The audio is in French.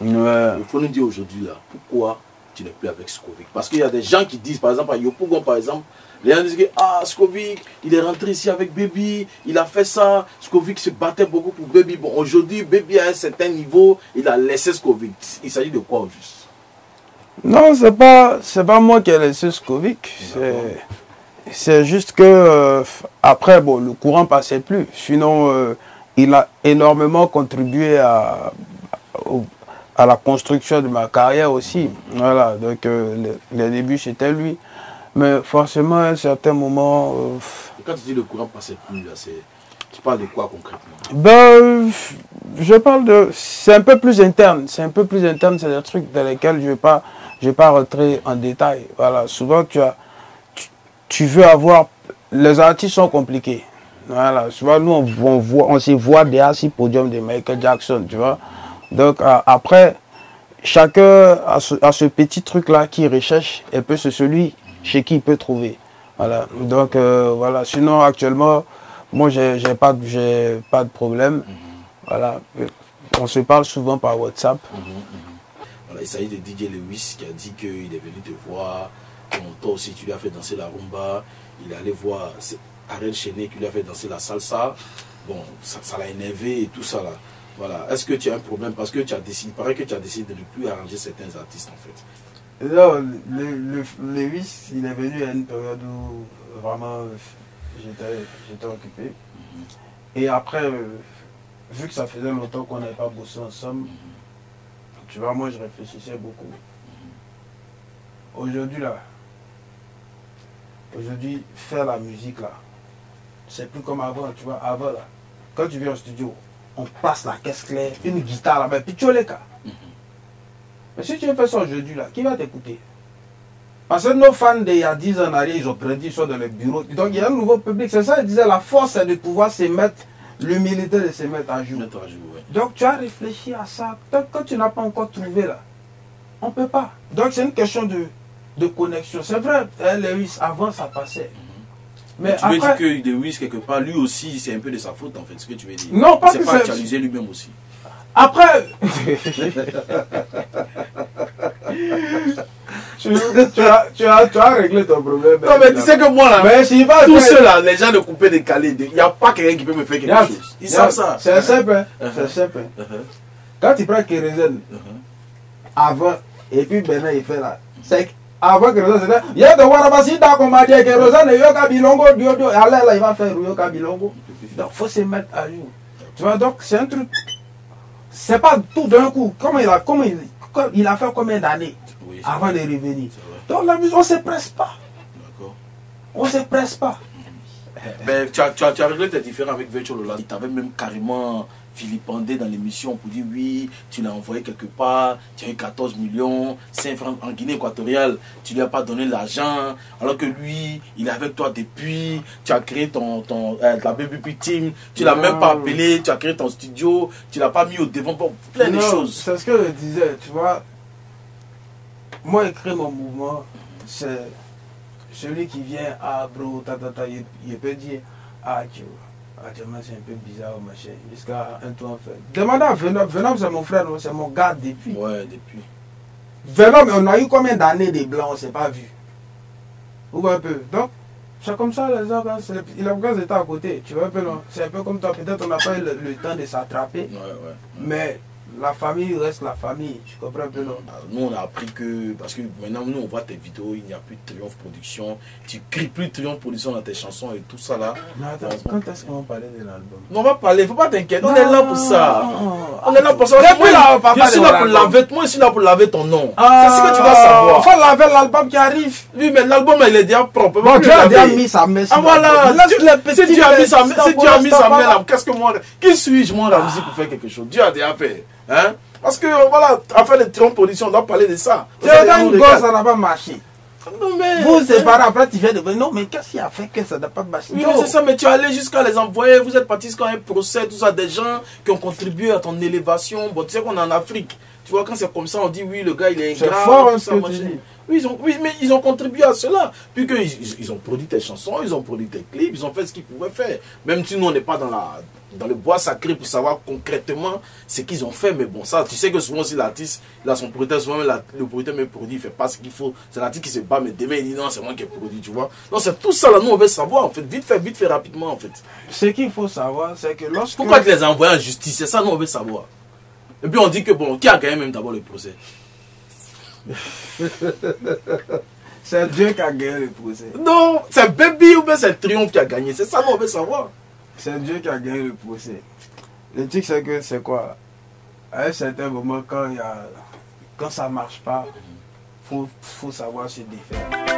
Ouais. Il faut nous dire aujourd'hui là, pourquoi tu n'es plus avec Skovic Parce qu'il y a des gens qui disent, par exemple, à Yopougon, par exemple, les gens disent que ah, Skovic, il est rentré ici avec Baby, il a fait ça, Skovic se battait beaucoup pour Baby. Bon, aujourd'hui, Baby à un certain niveau, il a laissé Skovic. Il s'agit de quoi au juste? Non, c'est pas, c'est pas moi qui ai laissé Skovic. C'est, juste que euh, après, bon, le courant passait plus. Sinon, euh, il a énormément contribué à, au- à la construction de ma carrière aussi. Voilà, donc euh, les, les débuts c'était lui. Mais forcément, à un certain moment, euh, quand tu dis le courant passait plus, là, tu parles de quoi concrètement? Ben, je parle de. C'est un peu plus interne. C'est un peu plus interne. C'est des trucs dans lesquels je ne vais pas, je vais pas rentrer en détail. Voilà. Souvent, tu as, tu, tu veux avoir. Les artistes sont compliqués. Voilà. Souvent, nous, on, on voit, on se voit derrière six podiums de Michael Jackson, tu vois. Donc, a- après, chacun a ce, petit truc-là qui recherche et peu c'est celui chez qui il peut trouver. Voilà. Donc, euh, voilà. Sinon, actuellement, moi, j'ai pas, pas de problème. Voilà. On se parle souvent par WhatsApp. Voilà, il s'agit de DJ Lewis qui a dit qu'il est venu te voir. Bon, toi aussi, tu lui as fait danser la rumba. Il est allé voir c'est Ariel Chenet qui lui a fait danser la salsa. Bon, ça l'a énervé et tout ça là. Voilà. Est-ce que tu as un problème? Parce que tu as décidé, il paraît que tu as décidé de ne plus arranger certains artistes en fait. Non, le, le, Lewis, il est venu à une période où vraiment j'étais occupé. Et après, euh, vu que ça faisait longtemps qu'on n'avait pas bossé ensemble, tu vois, moi je réfléchissais beaucoup. Aujourd'hui là, aujourd'hui, faire la musique là, c'est plus comme avant, tu vois, avant là, quand tu viens au studio, on passe la caisse claire, une guitare là-bas, puis tu les cas. Mais si tu fais ça aujourd'hui, là, qui va t'écouter? Parce que nos fans d'il y a 10 ans en arrière, ils ont prédit, ils sont dans les bureaux. Donc il y a un nouveau public. C'est ça, ils disaient, la force, c'est de pouvoir se mettre, l'humilité de se mettre à jour. Ouais. Donc tu as réfléchi à ça. Tant que tu n'as pas encore trouvé là, on ne peut pas. Donc c'est une question de, de connexion. C'est vrai, hein, Lewis, avant ça passait. Mais tu veux après, dire que Lewis, quelque part, lui aussi, c'est un peu de sa faute en fait, ce que tu veux dire. Non, pas C'est que pas c'est- actualisé lui-même aussi. Après. tu, tu as, tu, as, tu as réglé ton problème. Non, mais tu sais que moi là, Mais va ceux là, les gens de couper des calés, il n'y a pas quelqu'un qui peut me faire quelque chose. Ils savent ça. C'est simple. hein. Uh-huh. C'est simple. hein. Uh-huh, Quand tu prends kérosène uh-huh. avant, et puis Benin il fait là. C'est que avant kérosène, c'était. Il y a de Warabasi d'Akomadi, kérosène, et Yoka Bilongo, Diodo. Allez là, il va faire Yoka Bilongo. Donc il faut se mettre à jour. Tu vois, donc c'est un truc. C'est pas tout d'un coup. Comment il a, comment il, comme- il a fait combien d'années Oui, c'est avant de revenir? C'est. Donc la musique, on ne se presse pas. D'accord. On ne se presse pas. Ben, tu, as, tu, as, tu as réglé tes différends avec Virtual Lola. Il t'avait même carrément vilipendé dans l'émission pour dire oui, tu l'as envoyé quelque part, tu as eu 14 millions, 5 francs en Guinée équatoriale, tu lui as pas donné l'argent, alors que lui, il est avec toi depuis, tu as créé ton, ton euh, la Baby Team, tu l'as même pas appelé, tu as créé ton studio, tu l'as pas mis au devant, bon, plein de choses. C'est ce que je disais, tu vois. Moi, écrire mon mouvement, c'est celui qui vient à bro, ta, ta, ta, il, il peut dire Ah, tu vois, ah, tu vois, c'est un peu bizarre, machin. Jusqu'à un tour en fait. Demandez à Venom, Venom, c'est mon frère, c'est mon gars depuis. Ouais, depuis. Venom, on a eu combien d'années de blanc, on ne s'est pas vu? Ou un peu. Donc, c'est comme ça, les gens, il a quand était à côté. Tu vois un peu, non? C'est un peu comme toi, peut-être on n'a pas eu le, le temps de s'attraper. Ouais, ouais. Mais la famille reste la famille, tu comprends peu non? Ah, Nous, on a appris que, parce que maintenant, nous, on voit tes vidéos, il n'y a plus de Triomphe Production. Tu cries plus Triomphe Production dans tes chansons et tout ça là. Mais attends, quand est-ce qu'on va parler de l'album? Non, on va parler, faut pas t'inquiéter, on est là pour ça. On est là pour ça. Moi, là, on je suis de là pour laver, moi, je suis là pour laver ton nom. Ah, C'est ce que tu dois savoir. faut laver l'album qui arrive. Oui, mais l'album, il est déjà propre. Bon, Plus Dieu a laver. déjà mis sa main sur Ah voilà, si Laisse les petits si Dieu a mis sa, main là, qu'est-ce que moi, qui suis-je moi la musique pour faire quelque chose Dieu a déjà fait. Hein? Parce que voilà, à faire les Triomphe Production, on doit parler de ça. Tu une gosse, ça n'a pas marché. Non, mais. Vous séparez, après tu viens de non, mais qu'est-ce qui a fait que ça n'a pas marché? Oui, c'est ça, mais tu es allé jusqu'à les envoyer, vous êtes parti jusqu'à un procès, tout ça, des gens qui ont contribué à ton élévation. Bon, tu sais qu'on est en Afrique. Tu vois, quand c'est comme ça, on dit oui, le gars il est ingrat. fort, ça. Oui, ils ont, oui, mais ils ont contribué à cela. Puis qu'ils ils, ils ont produit des chansons, ils ont produit des clips, ils ont fait ce qu'ils pouvaient faire. Même si nous, on n'est pas dans, la, dans le bois sacré pour savoir concrètement ce qu'ils ont fait. Mais bon, ça, tu sais que souvent, si l'artiste, il a son producteur, souvent, la- le producteur même produit, il fait pas ce qu'il faut. C'est l'artiste qui se bat, mais demain, il dit non, c'est moi qui ai produit, tu vois. Non, c'est tout ça, là, nous, on veut savoir, en fait. Vite fait, vite fait, rapidement, en fait. Ce qu'il faut savoir, c'est que lorsque... Pourquoi tu les as envoyés en justice? C'est ça, nous, on veut savoir. Et puis, on dit que, bon, qui a gagné même d'abord le procès? C'est Dieu qui a gagné le procès. Non, c'est Baby ou bien c'est Triomphe qui a gagné? C'est ça, nous, on veut savoir. C'est Dieu qui a gagné le procès. Le truc, c'est que c'est quoi? À un certain moment, quand, y a, quand ça marche pas, faut, faut savoir se défaire.